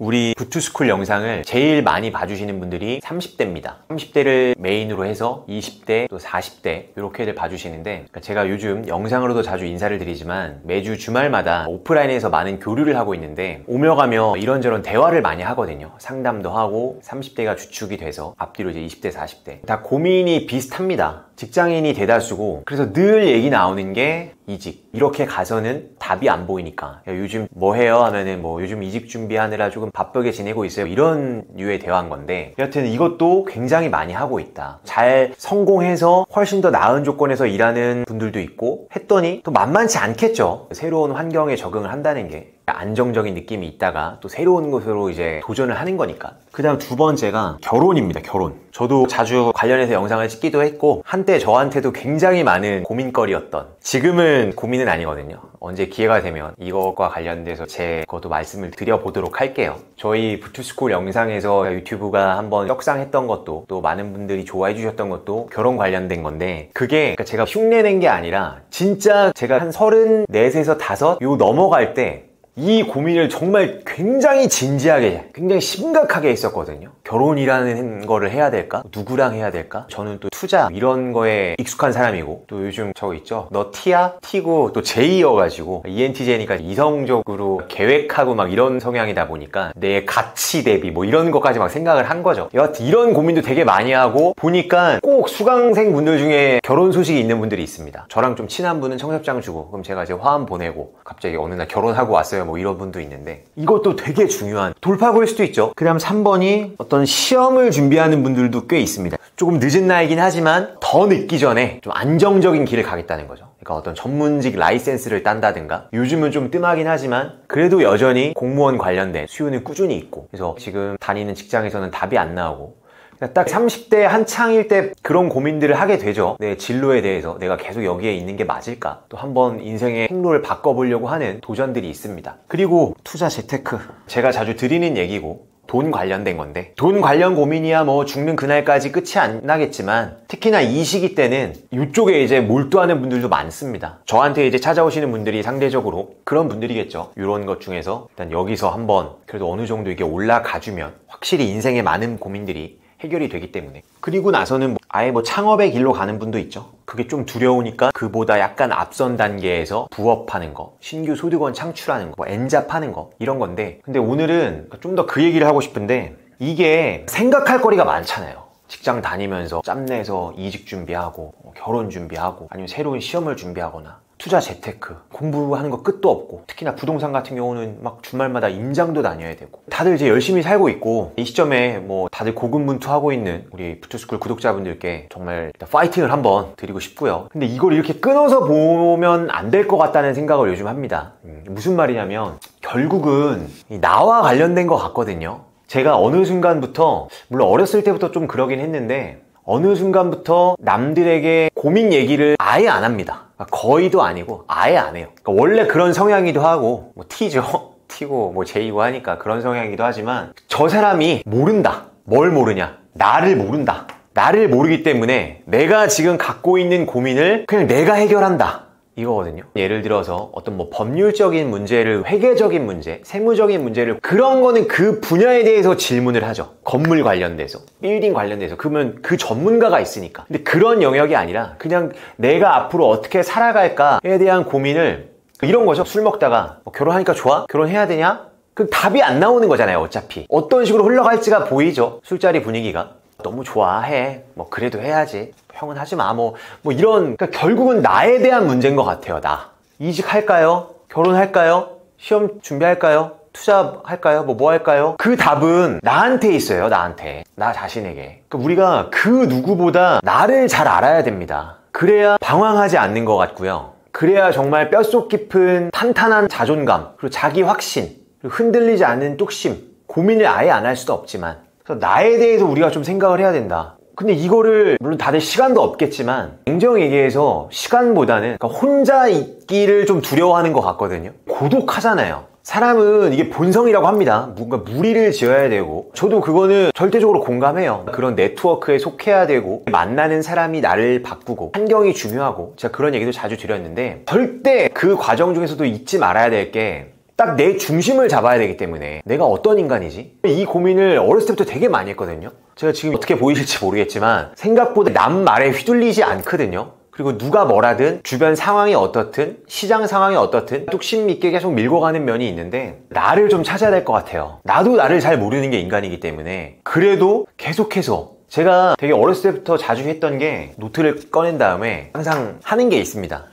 우리 부투스쿨 영상을 제일 많이 봐주시는 분들이 30대입니다. 30대를 메인으로 해서 20대 또 40대 이렇게들 봐주시는데 그러니까 제가 요즘 영상으로도 자주 인사를 드리지만 매주 주말마다 오프라인에서 많은 교류를 하고 있는데 오며 가며 이런저런 대화를 많이 하거든요. 상담도 하고 30대가 주축이 돼서 앞뒤로 이제 20대 40대 다 고민이 비슷합니다. 직장인이 대다수고 그래서 늘 얘기 나오는 게 이직. 이렇게 가서는 답이 안 보이니까. 야, 요즘 뭐 해요? 하면은 뭐 요즘 이직 준비하느라 조금 바쁘게 지내고 있어요. 이런 류의 대화인 건데 여하튼 이것도 굉장히 많이 하고 있다. 잘 성공해서 훨씬 더 나은 조건에서 일하는 분들도 있고 했더니 또 만만치 않겠죠. 새로운 환경에 적응을 한다는 게 안정적인 느낌이 있다가 또 새로운 곳으로 이제 도전을 하는 거니까. 그 다음 두 번째가 결혼입니다 결혼. 저도 자주 관련해서 영상을 찍기도 했고 한때 저한테도 굉장히 많은 고민거리였던 지금은 고민은 아니거든요. 언제 기회가 되면 이것과 관련돼서 제 것도 말씀을 드려보도록 할게요. 저희 부투스쿨 영상에서 유튜브가 한번 떡상했던 것도 또 많은 분들이 좋아해 주셨던 것도 결혼 관련된 건데 그게 그러니까 제가 흉내낸 게 아니라 진짜 제가 한 34에서 5요 넘어갈 때 이 고민을 정말 굉장히 진지하게, 굉장히 심각하게 했었거든요. 결혼이라는 거를 해야 될까? 누구랑 해야 될까? 저는 또 투자 이런 거에 익숙한 사람이고 또 요즘 저거 있죠? 너 T야? T고 또 J여가지고 ENTJ니까 이성적으로 계획하고 막 이런 성향이다 보니까 내 가치 대비 뭐 이런 것까지 막 생각을 한 거죠. 여하튼 이런 고민도 되게 많이 하고 보니까 꼭 수강생 분들 중에 결혼 소식이 있는 분들이 있습니다. 저랑 좀 친한 분은 청첩장 주고 그럼 제가 이제 화환 보내고 갑자기 어느 날 결혼하고 왔어요. 뭐 이런 분도 있는데 이것도 되게 중요한 돌파구일 수도 있죠. 그 다음 3번이 어떤 시험을 준비하는 분들도 꽤 있습니다. 조금 늦은 나이긴 하지만 더 늦기 전에 좀 안정적인 길을 가겠다는 거죠. 그러니까 어떤 전문직 라이센스를 딴다든가 요즘은 좀 뜸하긴 하지만 그래도 여전히 공무원 관련된 수요는 꾸준히 있고 그래서 지금 다니는 직장에서는 답이 안 나오고 딱 30대 한창일 때 그런 고민들을 하게 되죠. 내 진로에 대해서 내가 계속 여기에 있는 게 맞을까? 또 한번 인생의 행로를 바꿔보려고 하는 도전들이 있습니다. 그리고 투자 재테크. 제가 자주 드리는 얘기고 돈 관련된 건데 돈 관련 고민이야 뭐 죽는 그날까지 끝이 안 나겠지만 특히나 이 시기 때는 이쪽에 이제 몰두하는 분들도 많습니다 저한테 이제 찾아오시는 분들이 상대적으로 그런 분들이겠죠 이런 것 중에서 일단 여기서 한번 그래도 어느 정도 이게 올라가주면 확실히 인생의 많은 고민들이 해결이 되기 때문에. 그리고 나서는 뭐 아예 뭐 창업의 길로 가는 분도 있죠. 그게 좀 두려우니까 그보다 약간 앞선 단계에서 부업하는 거 신규 소득원 창출하는 거뭐 엔잡하는 거 이런 건데. 근데 오늘은 좀 더 그 얘기를 하고 싶은데 이게 생각할 거리가 많잖아요. 직장 다니면서 짬내서 이직 준비하고 뭐 결혼 준비하고 아니면 새로운 시험을 준비하거나 투자 재테크 공부하는 거 끝도 없고 특히나 부동산 같은 경우는 막 주말마다 임장도 다녀야 되고 다들 이제 열심히 살고 있고 이 시점에 뭐 다들 고군분투하고 있는 우리 부투스쿨 구독자분들께 정말 파이팅을 한번 드리고 싶고요. 근데 이걸 이렇게 끊어서 보면 안 될 것 같다는 생각을 요즘 합니다. 음, 무슨 말이냐면 결국은 나와 관련된 것 같거든요. 제가 어느 순간부터 물론 어렸을 때부터 좀 그러긴 했는데 어느 순간부터 남들에게 고민 얘기를 아예 안 합니다. 거의도 아니고 아예 안 해요. 그러니까 원래 그런 성향이기도 하고 뭐 T죠. T고 뭐 J고 하니까 그런 성향이기도 하지만 저 사람이 모른다. 뭘 모르냐? 나를 모른다. 나를 모르기 때문에 내가 지금 갖고 있는 고민을 그냥 내가 해결한다. 이거거든요. 예를 들어서 어떤 뭐 법률적인 문제를 회계적인 문제, 세무적인 문제를 그런 거는 그 분야에 대해서 질문을 하죠. 건물 관련돼서, 빌딩 관련돼서. 그러면 그 전문가가 있으니까. 근데 그런 영역이 아니라 그냥 내가 앞으로 어떻게 살아갈까에 대한 고민을 이런 거죠. 술 먹다가 뭐 결혼하니까 좋아? 결혼해야 되냐? 그 답이 안 나오는 거잖아요. 어차피. 어떤 식으로 흘러갈지가 보이죠. 술자리 분위기가. 너무 좋아해. 뭐 그래도 해야지. 형은 하지 마. 뭐, 뭐 이런, 그러니까 결국은 나에 대한 문제인 것 같아요. 나. 이직할까요? 결혼할까요? 시험 준비할까요? 투자할까요? 뭐, 뭐 할까요? 그 답은 나한테 있어요. 나한테. 나 자신에게. 그러니까 우리가 그 누구보다 나를 잘 알아야 됩니다. 그래야 방황하지 않는 것 같고요. 그래야 정말 뼛속 깊은 탄탄한 자존감, 그리고 자기 확신, 그리고 흔들리지 않는 뚝심, 고민을 아예 안 할 수도 없지만, 그래서 나에 대해서 우리가 좀 생각을 해야 된다. 근데 이거를 물론 다들 시간도 없겠지만 냉정 얘기해서 시간보다는 그러니까 혼자 있기를 좀 두려워하는 것 같거든요. 고독하잖아요. 사람은 이게 본성이라고 합니다. 뭔가 무리를 지어야 되고 저도 그거는 절대적으로 공감해요. 그런 네트워크에 속해야 되고 만나는 사람이 나를 바꾸고 환경이 중요하고 제가 그런 얘기도 자주 드렸는데 절대 그 과정 중에서도 잊지 말아야 될 게 딱 내 중심을 잡아야 되기 때문에 내가 어떤 인간이지? 이 고민을 어렸을 때부터 되게 많이 했거든요. 제가 지금 어떻게 보이실지 모르겠지만 생각보다 남 말에 휘둘리지 않거든요. 그리고 누가 뭐라든 주변 상황이 어떻든 시장 상황이 어떻든 뚝심 있게 계속 밀고 가는 면이 있는데 나를 좀 찾아야 될 것 같아요. 나도 나를 잘 모르는 게 인간이기 때문에 그래도 계속해서 제가 되게 어렸을 때부터 자주 했던 게 노트를 꺼낸 다음에 항상 하는 게 있습니다.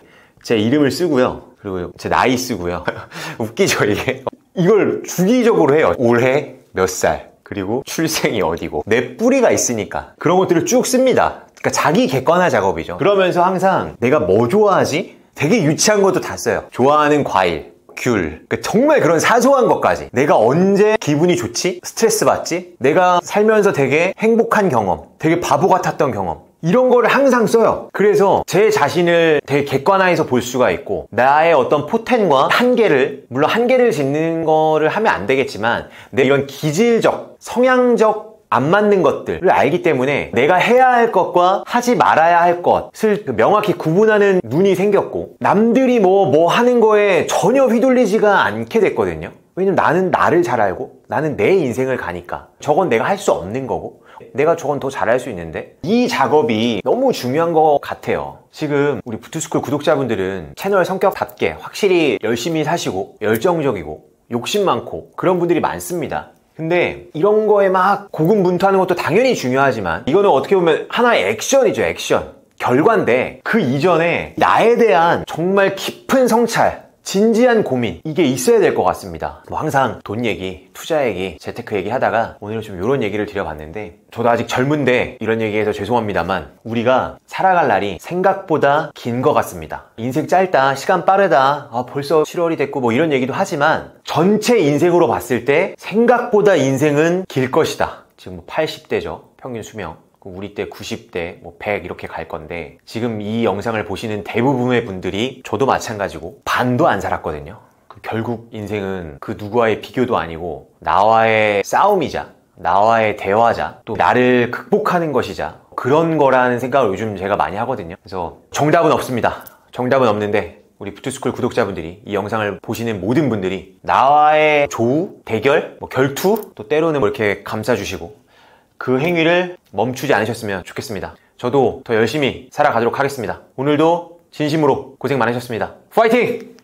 제 이름을 쓰고요. 그리고 제 나이 쓰고요. 웃기죠, 이게? 이걸 주기적으로 해요. 올해 몇 살, 그리고 출생이 어디고, 내 뿌리가 있으니까. 그런 것들을 쭉 씁니다. 그러니까 자기 객관화 작업이죠. 그러면서 항상 내가 뭐 좋아하지? 되게 유치한 것도 다 써요. 좋아하는 과일, 귤. 그러니까 정말 그런 사소한 것까지. 내가 언제 기분이 좋지? 스트레스 받지? 내가 살면서 되게 행복한 경험, 되게 바보 같았던 경험. 이런 거를 항상 써요. 그래서 제 자신을 되게 객관화해서 볼 수가 있고 나의 어떤 포텐과 한계를 물론 한계를 짓는 거를 하면 안 되겠지만 내 이런 기질적, 성향적 안 맞는 것들을 알기 때문에 내가 해야 할 것과 하지 말아야 할 것을 명확히 구분하는 눈이 생겼고 남들이 뭐, 뭐 하는 거에 전혀 휘둘리지가 않게 됐거든요. 왜냐면 나는 나를 잘 알고 나는 내 인생을 가니까 저건 내가 할 수 없는 거고 내가 저건 더 잘할 수 있는데 이 작업이 너무 중요한 것 같아요. 지금 우리 부투스쿨 구독자분들은 채널 성격답게 확실히 열심히 사시고 열정적이고 욕심 많고 그런 분들이 많습니다. 근데 이런 거에 막 고군분투하는 것도 당연히 중요하지만 이거는 어떻게 보면 하나의 액션이죠, 액션. 결과인데 그 이전에 나에 대한 정말 깊은 성찰, 진지한 고민. 이게 있어야 될 것 같습니다. 뭐 항상 돈 얘기, 투자 얘기, 재테크 얘기 하다가 오늘은 좀 이런 얘기를 드려봤는데 저도 아직 젊은데 이런 얘기해서 죄송합니다만 우리가 살아갈 날이 생각보다 긴 것 같습니다. 인생 짧다, 시간 빠르다 아, 벌써 7월이 됐고 뭐 이런 얘기도 하지만 전체 인생으로 봤을 때 생각보다 인생은 길 것이다. 지금 뭐 80대죠. 평균 수명 우리 때 90대, 뭐 100 이렇게 갈 건데 지금 이 영상을 보시는 대부분의 분들이 저도 마찬가지고 반도 안 살았거든요. 그 결국 인생은 그 누구와의 비교도 아니고 나와의 싸움이자 나와의 대화자 또 나를 극복하는 것이자 그런 거라는 생각을 요즘 제가 많이 하거든요. 그래서 정답은 없습니다. 정답은 없는데 우리 부투스쿨 구독자분들이 이 영상을 보시는 모든 분들이 나와의 조우, 대결, 뭐 결투 또 때로는 뭐 이렇게 감싸주시고 그 행위를 멈추지 않으셨으면 좋겠습니다. 저도 더 열심히 살아가도록 하겠습니다. 오늘도 진심으로 고생 많으셨습니다. 파이팅!